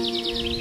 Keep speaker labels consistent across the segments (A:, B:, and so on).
A: Música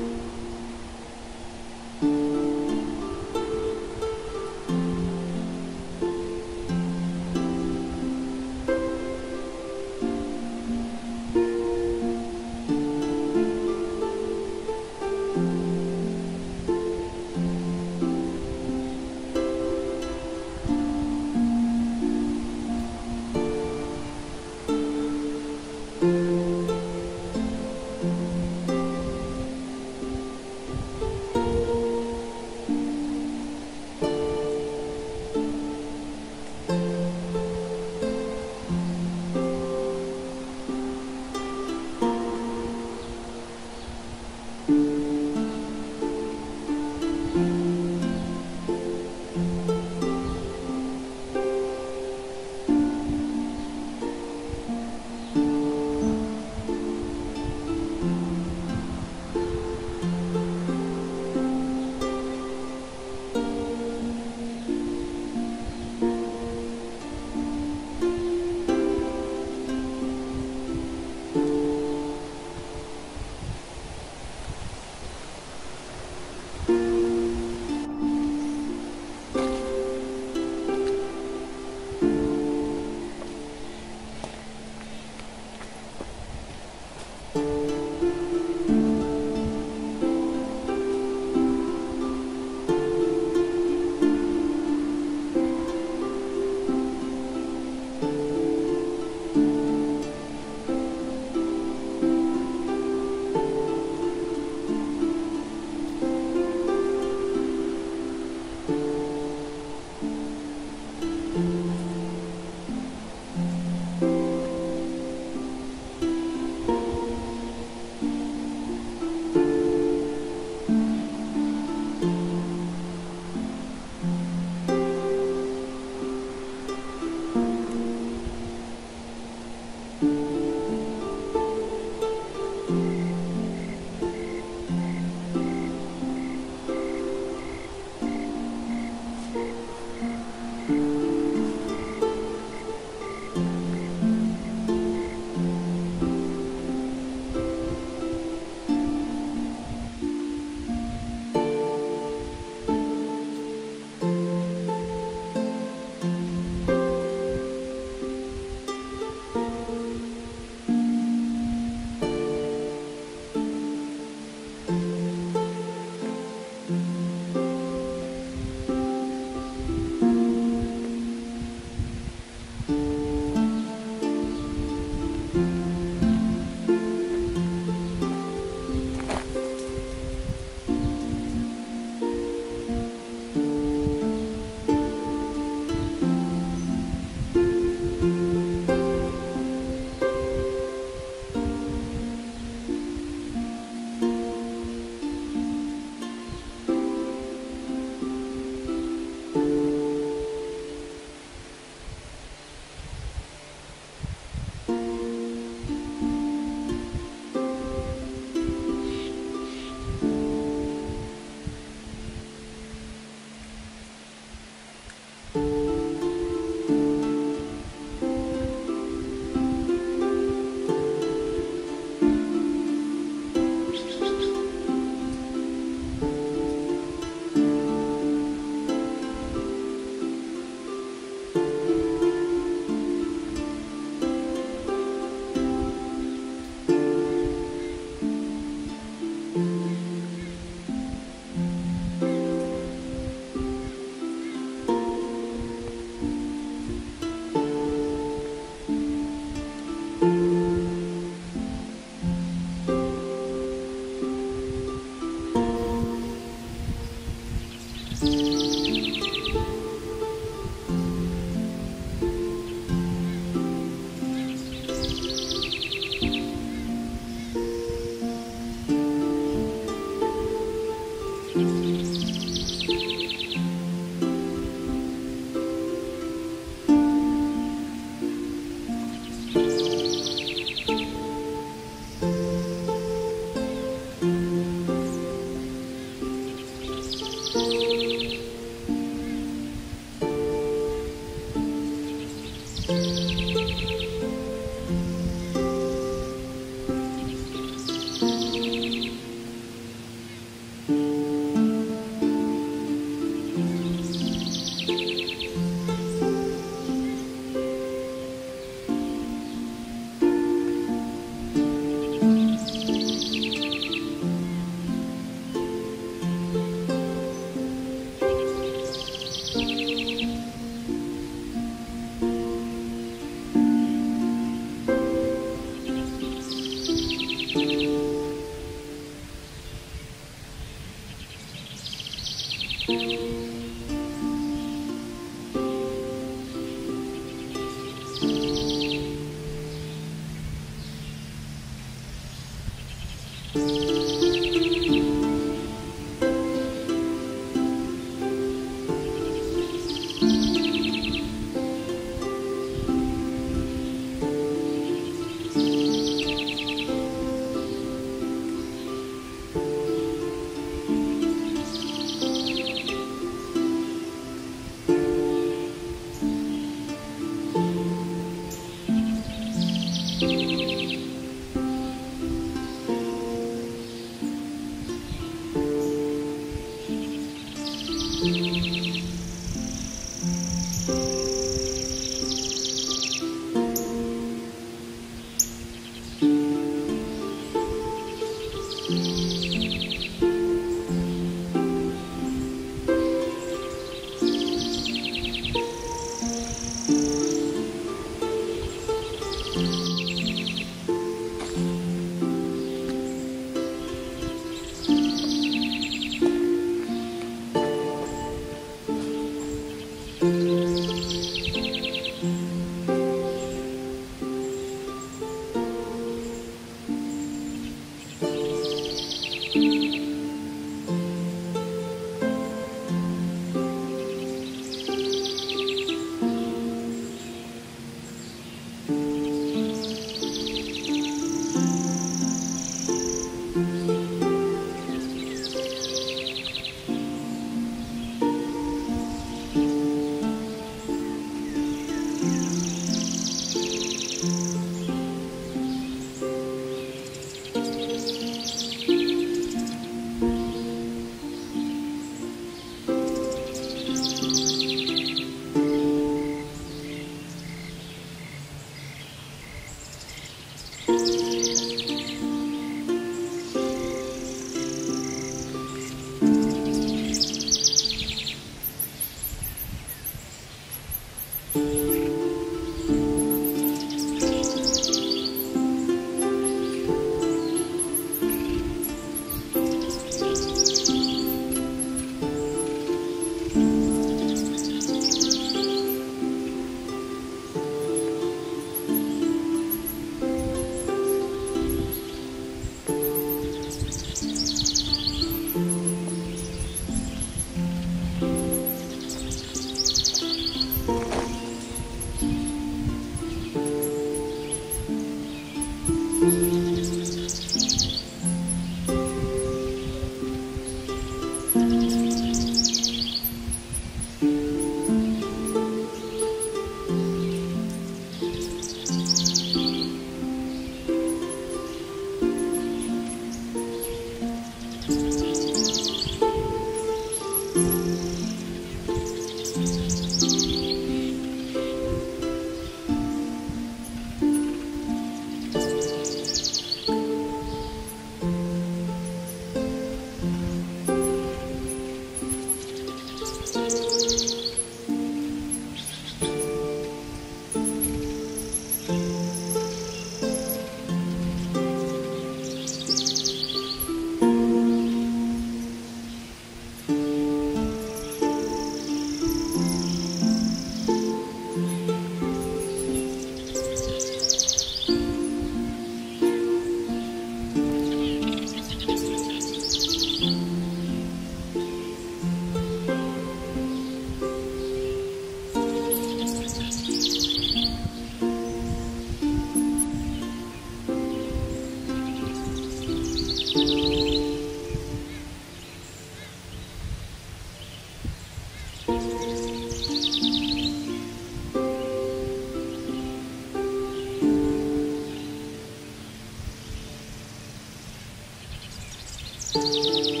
A: Thank you.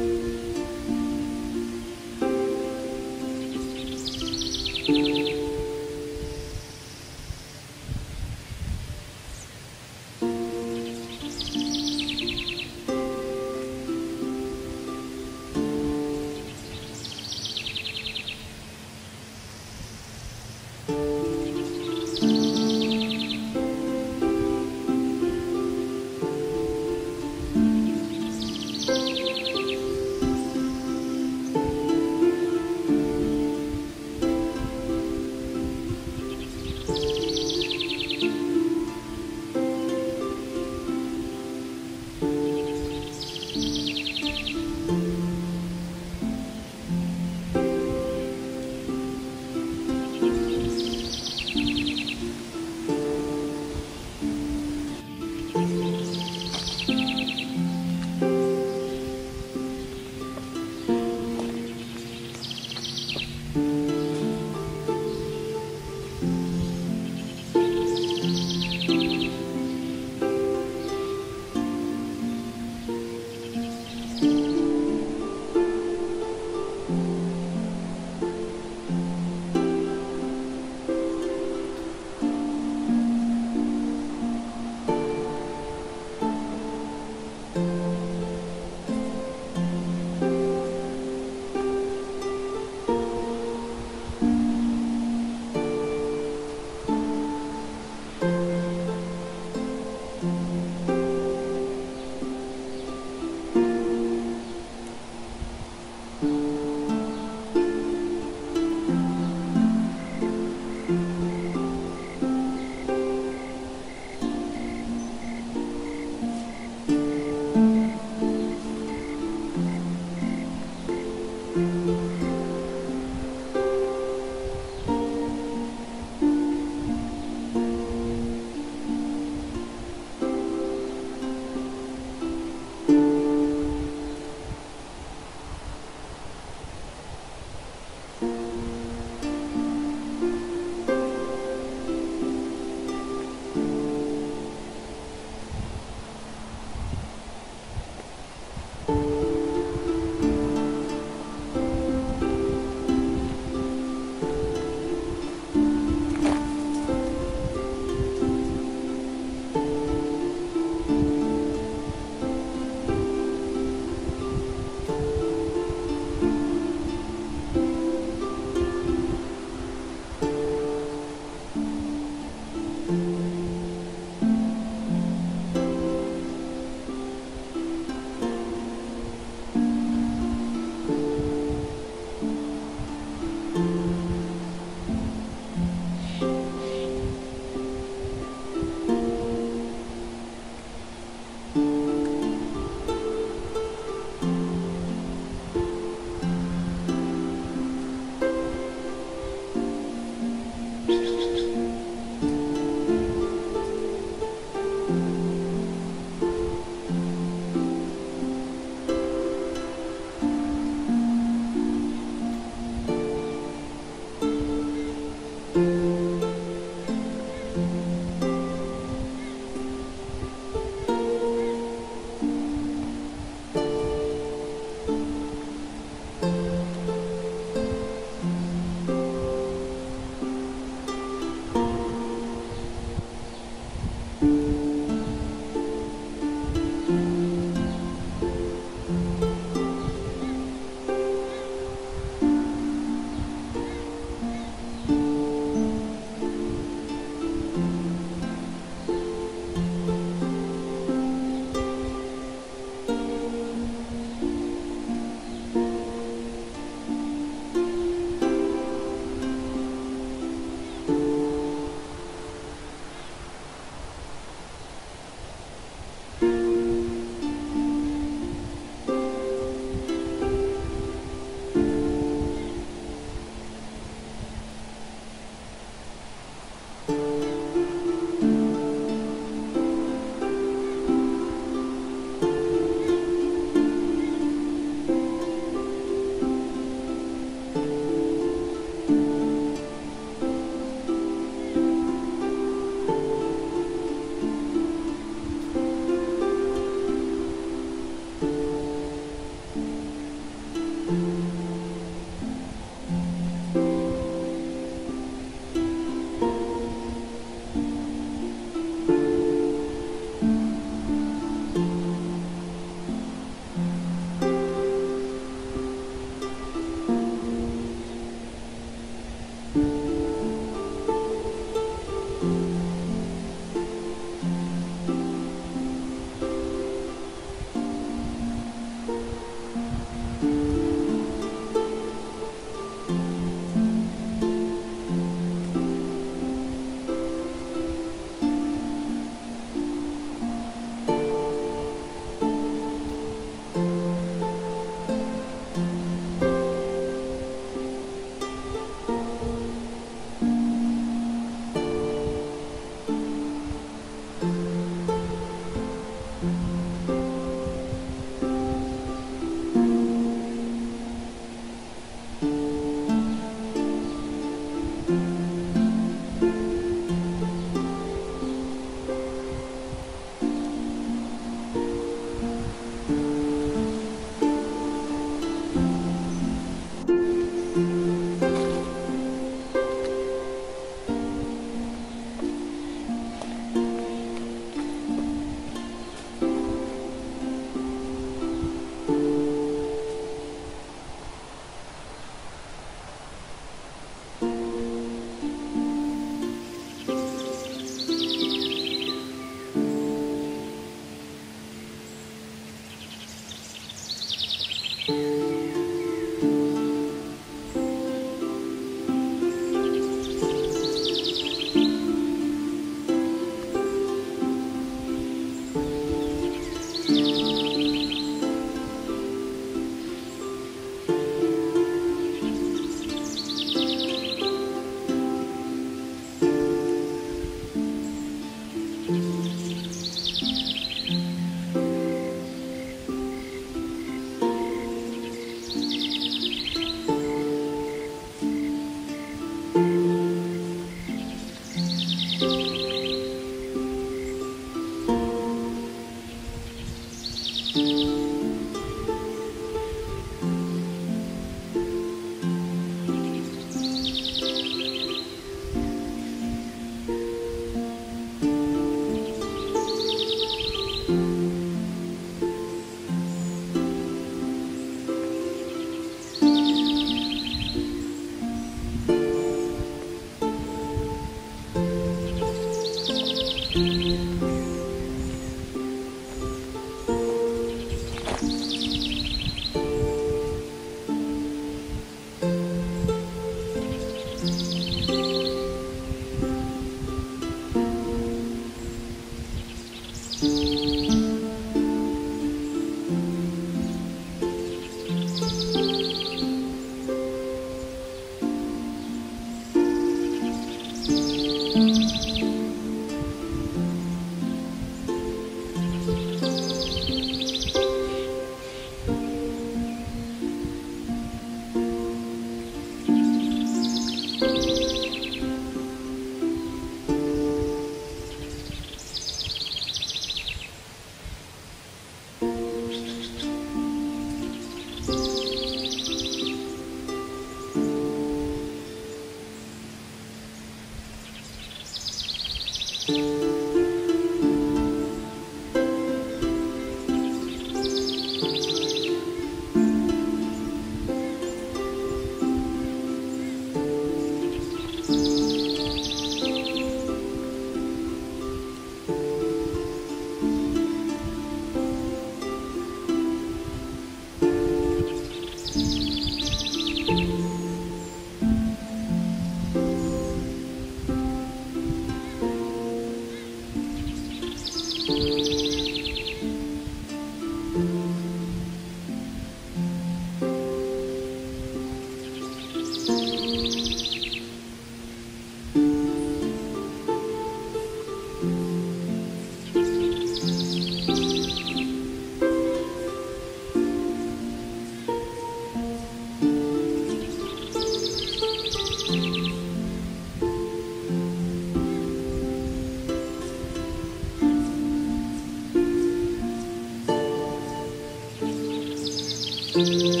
A: Thank you.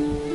A: Thank you.